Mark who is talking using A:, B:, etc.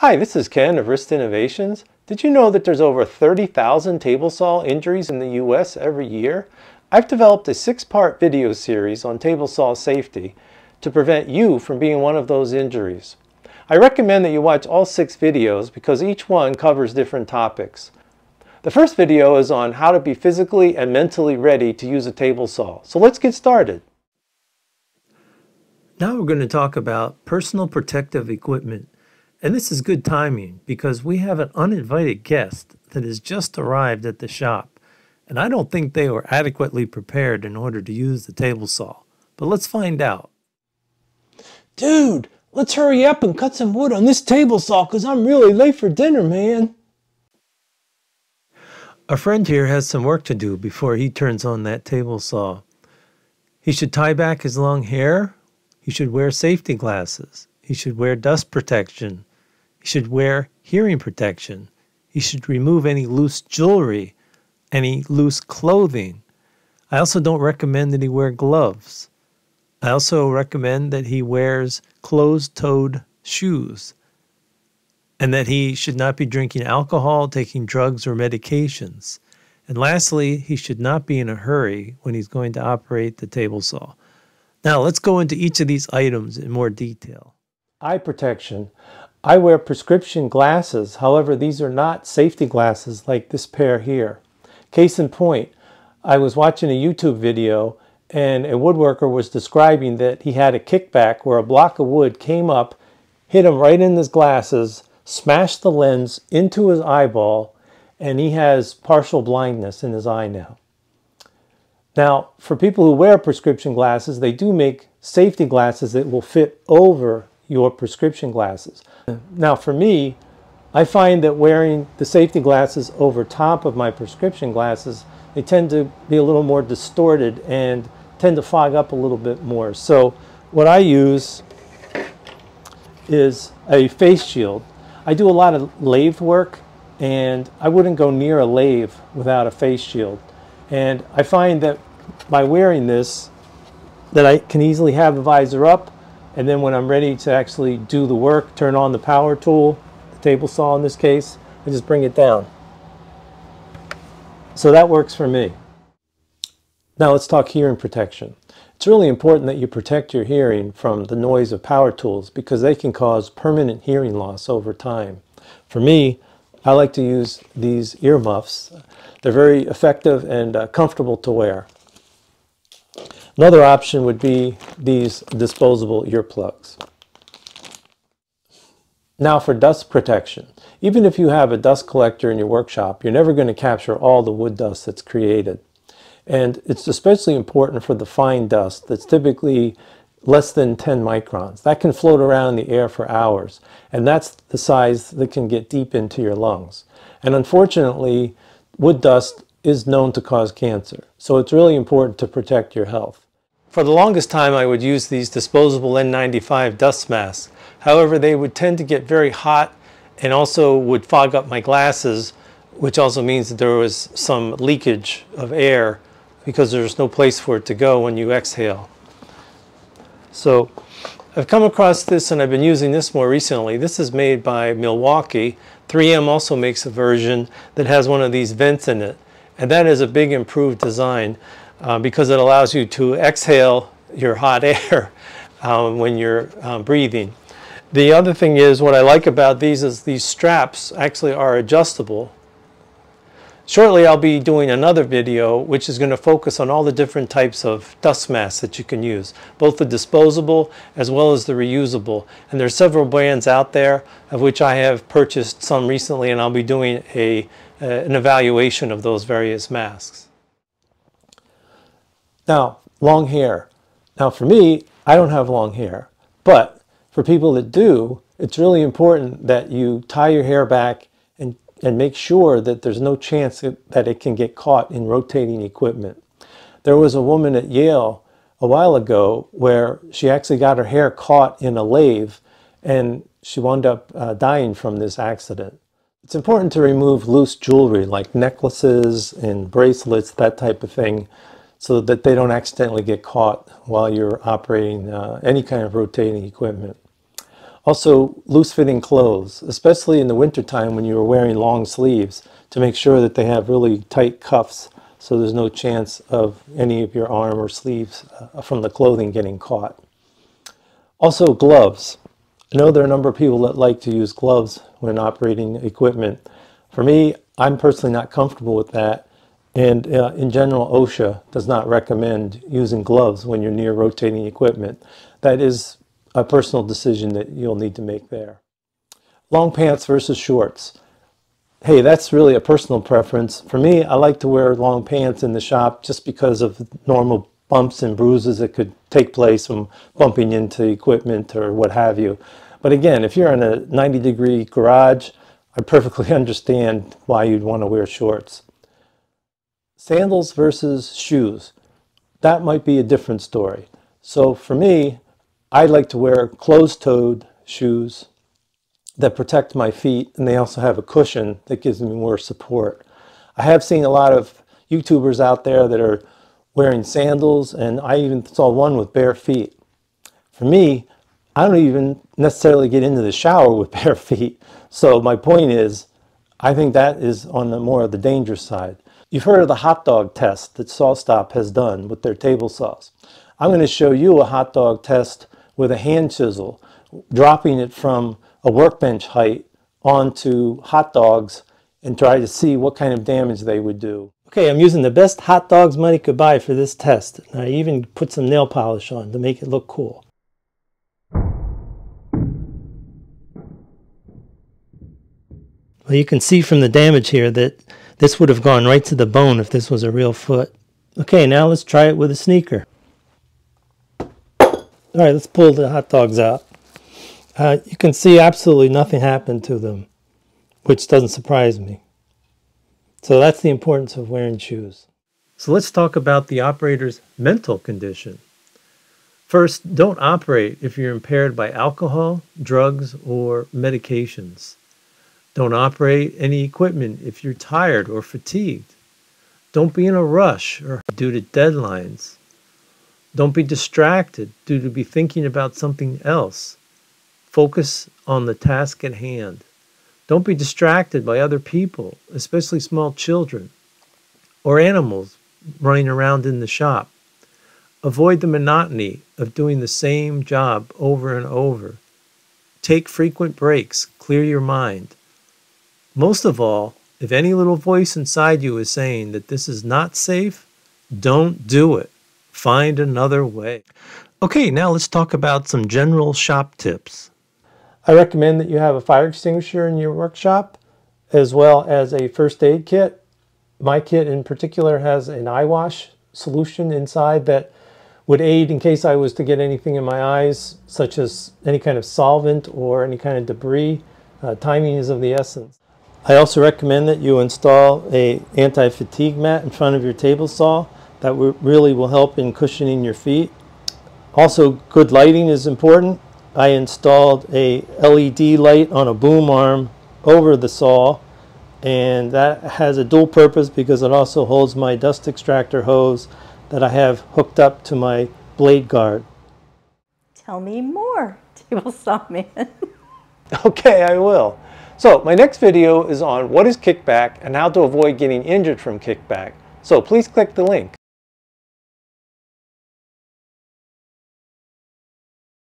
A: Hi, this is Ken of Rist Innovations. Did you know that there's over 30,000 table saw injuries in the US every year? I've developed a six-part video series on table saw safety to prevent you from being one of those injuries. I recommend that you watch all six videos because each one covers different topics. The first video is on how to be physically and mentally ready to use a table saw. So let's get started. Now we're going to talk about personal protective equipment. And this is good timing because we have an uninvited guest that has just arrived at the shop. And I don't think they were adequately prepared in order to use the table saw. But let's find out.
B: Dude, let's hurry up and cut some wood on this table saw because I'm really late for dinner, man.
A: A friend here has some work to do before he turns on that table saw. He should tie back his long hair. He should wear safety glasses. He should wear dust protection. Should wear hearing protection. He should remove any loose jewelry, any loose clothing. I also don't recommend that he wear gloves. I also recommend that he wears closed toed shoes and that he should not be drinking alcohol, taking drugs, or medications. And lastly, he should not be in a hurry when he's going to operate the table saw. Now, let's go into each of these items in more detail. Eye protection. I wear prescription glasses. However, these are not safety glasses like this pair here. Case in point, I was watching a YouTube video and a woodworker was describing that he had a kickback where a block of wood came up, hit him right in his glasses, smashed the lens into his eyeball, and he has partial blindness in his eye now. Now, for people who wear prescription glasses, they do make safety glasses that will fit over your prescription glasses. Now for me, I find that wearing the safety glasses over top of my prescription glasses, they tend to be a little more distorted and tend to fog up a little bit more. So what I use is a face shield. I do a lot of lathe work and I wouldn't go near a lathe without a face shield. And I find that by wearing this, that I can easily have the visor up and then when I'm ready to actually do the work, turn on the power tool, the table saw in this case, I just bring it down. So that works for me. Now let's talk hearing protection. It's really important that you protect your hearing from the noise of power tools because they can cause permanent hearing loss over time. For me, I like to use these earmuffs. They're very effective and uh, comfortable to wear. Another option would be these disposable earplugs. Now for dust protection. Even if you have a dust collector in your workshop, you're never going to capture all the wood dust that's created. And it's especially important for the fine dust that's typically less than 10 microns. That can float around in the air for hours. And that's the size that can get deep into your lungs. And unfortunately, wood dust is known to cause cancer. So it's really important to protect your health. For the longest time I would use these disposable N95 dust masks. However, they would tend to get very hot and also would fog up my glasses, which also means that there was some leakage of air because there's no place for it to go when you exhale. So I've come across this and I've been using this more recently. This is made by Milwaukee. 3M also makes a version that has one of these vents in it. And that is a big improved design uh, because it allows you to exhale your hot air um, when you're um, breathing. The other thing is what I like about these is these straps actually are adjustable. Shortly I'll be doing another video which is going to focus on all the different types of dust masks that you can use, both the disposable as well as the reusable. And there are several brands out there of which I have purchased some recently and I'll be doing a, uh, an evaluation of those various masks. Now, long hair. Now for me, I don't have long hair, but for people that do, it's really important that you tie your hair back and, and make sure that there's no chance that it can get caught in rotating equipment. There was a woman at Yale a while ago where she actually got her hair caught in a lathe and she wound up uh, dying from this accident. It's important to remove loose jewelry like necklaces and bracelets, that type of thing, so that they don't accidentally get caught while you're operating uh, any kind of rotating equipment. Also, loose fitting clothes, especially in the wintertime when you're wearing long sleeves, to make sure that they have really tight cuffs so there's no chance of any of your arm or sleeves uh, from the clothing getting caught. Also, gloves. I know there are a number of people that like to use gloves when operating equipment. For me, I'm personally not comfortable with that. And uh, in general, OSHA does not recommend using gloves when you're near rotating equipment. That is a personal decision that you'll need to make there. Long pants versus shorts. Hey, that's really a personal preference. For me, I like to wear long pants in the shop just because of normal bumps and bruises that could take place from bumping into equipment or what have you. But again, if you're in a 90 degree garage, I perfectly understand why you'd want to wear shorts. Sandals versus shoes. That might be a different story. So for me, I like to wear closed-toed shoes that protect my feet and they also have a cushion that gives me more support. I have seen a lot of YouTubers out there that are wearing sandals and I even saw one with bare feet. For me, I don't even necessarily get into the shower with bare feet. So my point is, I think that is on the more of the dangerous side. You've heard of the hot dog test that SawStop has done with their table saws. I'm going to show you a hot dog test with a hand chisel, dropping it from a workbench height onto hot dogs and try to see what kind of damage they would do. Okay, I'm using the best hot dogs money could buy for this test. And I even put some nail polish on to make it look cool. Well, you can see from the damage here that this would have gone right to the bone if this was a real foot. Okay, now let's try it with a sneaker. All right, let's pull the hot dogs out. Uh, you can see absolutely nothing happened to them, which doesn't surprise me. So that's the importance of wearing shoes. So let's talk about the operator's mental condition. First, don't operate if you're impaired by alcohol, drugs, or medications. Don't operate any equipment if you're tired or fatigued. Don't be in a rush or due to deadlines. Don't be distracted due to be thinking about something else. Focus on the task at hand. Don't be distracted by other people, especially small children or animals running around in the shop. Avoid the monotony of doing the same job over and over. Take frequent breaks, clear your mind. Most of all, if any little voice inside you is saying that this is not safe, don't do it. Find another way. Okay, now let's talk about some general shop tips. I recommend that you have a fire extinguisher in your workshop as well as a first aid kit. My kit in particular has an eye wash solution inside that would aid in case I was to get anything in my eyes, such as any kind of solvent or any kind of debris. Uh, timing is of the essence. I also recommend that you install a anti-fatigue mat in front of your table saw that really will help in cushioning your feet. Also, good lighting is important. I installed a LED light on a boom arm over the saw and that has a dual purpose because it also holds my dust extractor hose that I have hooked up to my blade guard.
C: Tell me more, Table Saw Man.
A: okay, I will. So my next video is on what is kickback and how to avoid getting injured from kickback. So please click the link.